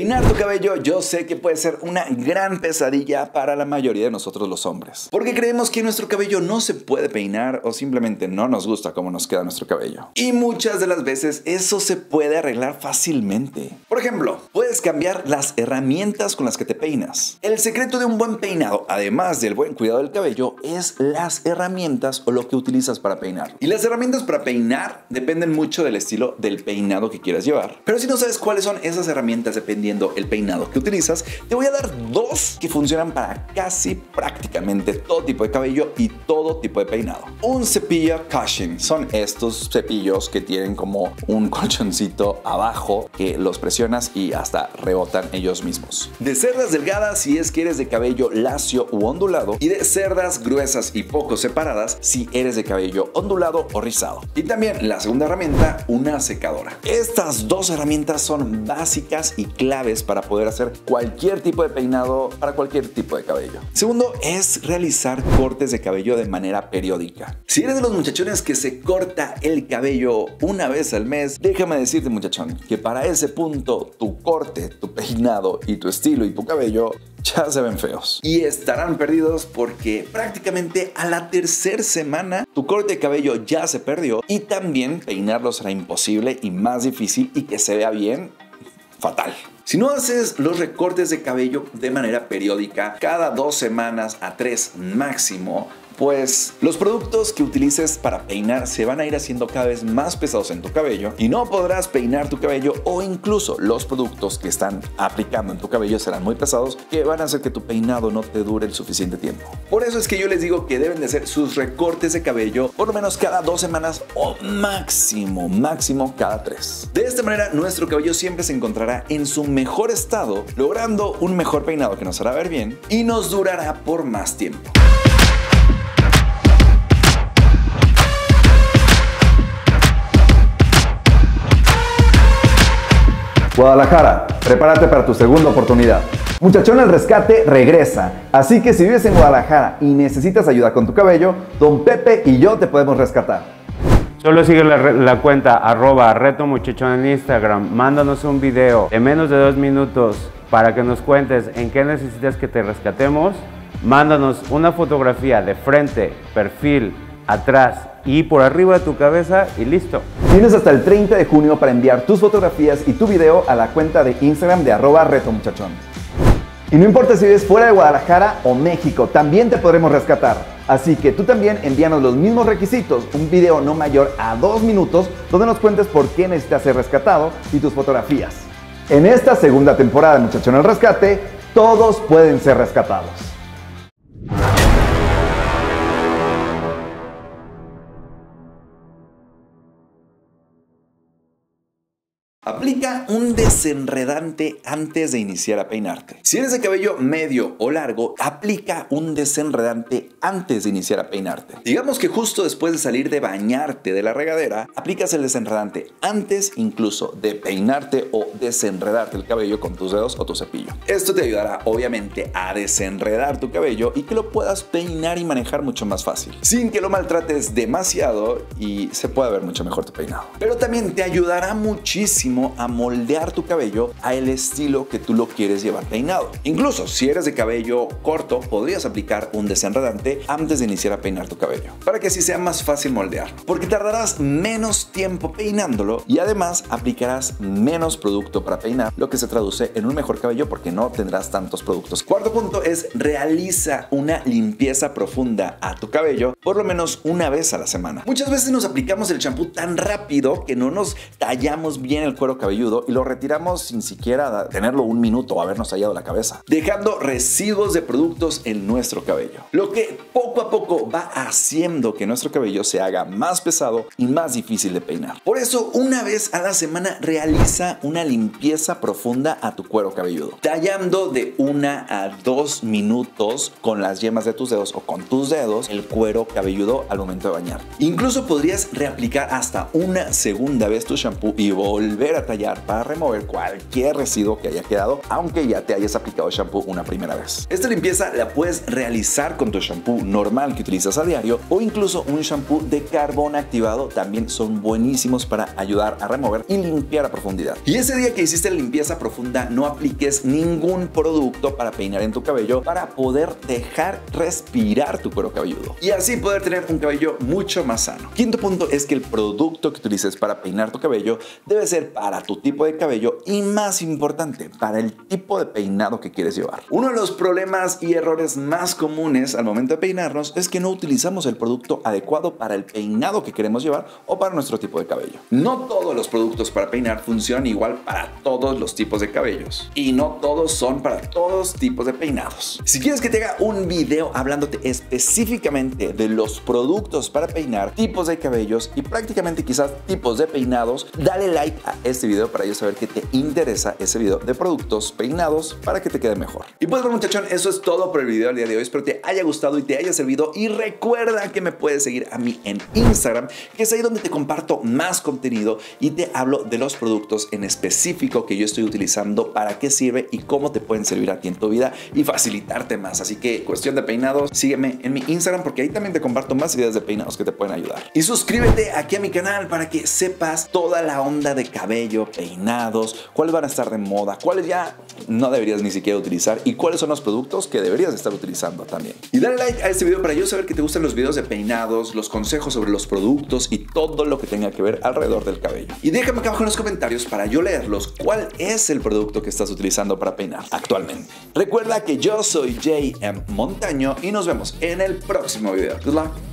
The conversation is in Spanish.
Peinar tu cabello yo sé que puede ser una gran pesadilla para la mayoría de nosotros los hombres. Porque creemos que nuestro cabello no se puede peinar o simplemente no nos gusta cómo nos queda nuestro cabello. Y muchas de las veces eso se puede arreglar fácilmente. Ejemplo, puedes cambiar las herramientas con las que te peinas. El secreto de un buen peinado, además del buen cuidado del cabello, es las herramientas o lo que utilizas para peinar. Y las herramientas para peinar dependen mucho del estilo del peinado que quieras llevar. Pero si no sabes cuáles son esas herramientas dependiendo el peinado que utilizas, te voy a dar dos que funcionan para casi prácticamente todo tipo de cabello y todo tipo de peinado. Un cepillo Cushing son estos cepillos que tienen como un colchoncito abajo que los y hasta rebotan ellos mismos. De cerdas delgadas si es que eres de cabello lacio u ondulado y de cerdas gruesas y poco separadas si eres de cabello ondulado o rizado. Y también la segunda herramienta, una secadora. Estas dos herramientas son básicas y claves para poder hacer cualquier tipo de peinado para cualquier tipo de cabello. Segundo es realizar cortes de cabello de manera periódica. Si eres de los muchachones que se corta el cabello una vez al mes, déjame decirte muchachón que para ese punto tu corte, tu peinado y tu estilo y tu cabello ya se ven feos. Y estarán perdidos porque prácticamente a la tercera semana tu corte de cabello ya se perdió y también peinarlo será imposible y más difícil y que se vea bien fatal. Si no haces los recortes de cabello de manera periódica, cada dos semanas a tres máximo, pues los productos que utilices para peinar se van a ir haciendo cada vez más pesados en tu cabello y no podrás peinar tu cabello o incluso los productos que están aplicando en tu cabello serán muy pesados que van a hacer que tu peinado no te dure el suficiente tiempo. Por eso es que yo les digo que deben de hacer sus recortes de cabello por lo menos cada dos semanas o máximo, máximo cada tres. De esta manera nuestro cabello siempre se encontrará en su mejor estado, logrando un mejor peinado que nos hará ver bien y nos durará por más tiempo. Guadalajara, prepárate para tu segunda oportunidad. Muchachón, el rescate regresa. Así que si vives en Guadalajara y necesitas ayuda con tu cabello, don Pepe y yo te podemos rescatar. Solo sigue la, cuenta arroba reto muchachón en Instagram. Mándanos un video de menos de dos minutos para que nos cuentes en qué necesitas que te rescatemos. Mándanos una fotografía de frente, perfil, atrás y por arriba de tu cabeza y listo. Tienes hasta el 30 de junio para enviar tus fotografías y tu video a la cuenta de Instagram de arroba reto muchachón. Y no importa si vives fuera de Guadalajara o México, también te podremos rescatar. Así que tú también envíanos los mismos requisitos, un video no mayor a dos minutos donde nos cuentes por qué necesitas ser rescatado y tus fotografías. En esta segunda temporada de Muchachón al Rescate, todos pueden ser rescatados. Aplica un desenredante antes de iniciar a peinarte. Si eres de cabello medio o largo, aplica un desenredante antes de iniciar a peinarte. Digamos que justo después de salir de bañarte de la regadera, aplicas el desenredante antes incluso de peinarte o desenredarte el cabello con tus dedos o tu cepillo. Esto te ayudará obviamente a desenredar tu cabello y que lo puedas peinar y manejar mucho más fácil, sin que lo maltrates demasiado y se pueda ver mucho mejor tu peinado. Pero también te ayudará muchísimo a moldear tu cabello a el estilo que tú lo quieres llevar peinado. Incluso si eres de cabello corto, podrías aplicar un desenredante antes de iniciar a peinar tu cabello, para que así sea más fácil moldear, porque tardarás menos tiempo peinándolo y además aplicarás menos producto para peinar, lo que se traduce en un mejor cabello porque no tendrás tantos productos. Cuarto punto es realiza una limpieza profunda a tu cabello por lo menos una vez a la semana. Muchas veces nos aplicamos el champú tan rápido que no nos tallamos bien el cuero cabelludo y lo retiramos sin siquiera tenerlo un minuto o habernos tallado la cabeza, dejando residuos de productos en nuestro cabello. Lo que poco a poco va haciendo que nuestro cabello se haga más pesado y más difícil de peinar. Por eso, una vez a la semana realiza una limpieza profunda a tu cuero cabelludo, tallando de una a dos minutos con las yemas de tus dedos o con tus dedos el cuero cabelludo al momento de bañar. Incluso podrías reaplicar hasta una segunda vez tu shampoo y volver a para remover cualquier residuo que haya quedado, aunque ya te hayas aplicado shampoo una primera vez. Esta limpieza la puedes realizar con tu shampoo normal que utilizas a diario o incluso un shampoo de carbón activado también son buenísimos para ayudar a remover y limpiar a profundidad. Y ese día que hiciste la limpieza profunda no apliques ningún producto para peinar en tu cabello para poder dejar respirar tu cuero cabelludo y así poder tener un cabello mucho más sano. Quinto punto es que el producto que utilices para peinar tu cabello debe ser para tu tipo de cabello y más importante, para el tipo de peinado que quieres llevar. Uno de los problemas y errores más comunes al momento de peinarnos es que no utilizamos el producto adecuado para el peinado que queremos llevar o para nuestro tipo de cabello. No todos los productos para peinar funcionan igual para todos los tipos de cabellos y no todos son para todos tipos de peinados. Si quieres que te haga un video hablándote específicamente de los productos para peinar, tipos de cabellos y prácticamente quizás tipos de peinados, dale like a este video para yo saber que te interesa ese video de productos peinados para que te quede mejor. Y pues bueno muchachón, eso es todo por el video del día de hoy. Espero te haya gustado y te haya servido y recuerda que me puedes seguir a mí en Instagram, que es ahí donde te comparto más contenido y te hablo de los productos en específico que yo estoy utilizando, para qué sirve y cómo te pueden servir a ti en tu vida y facilitarte más. Así que cuestión de peinados, sígueme en mi Instagram porque ahí también te comparto más ideas de peinados que te pueden ayudar. Y suscríbete aquí a mi canal para que sepas toda la onda de peinados, cuáles van a estar de moda, cuáles ya no deberías ni siquiera utilizar y cuáles son los productos que deberías estar utilizando también. Y dale like a este video para yo saber que te gustan los videos de peinados, los consejos sobre los productos y todo lo que tenga que ver alrededor del cabello. Y déjame acá abajo en los comentarios para yo leerlos cuál es el producto que estás utilizando para peinar actualmente. Recuerda que yo soy JM Montaño y nos vemos en el próximo video. Good luck.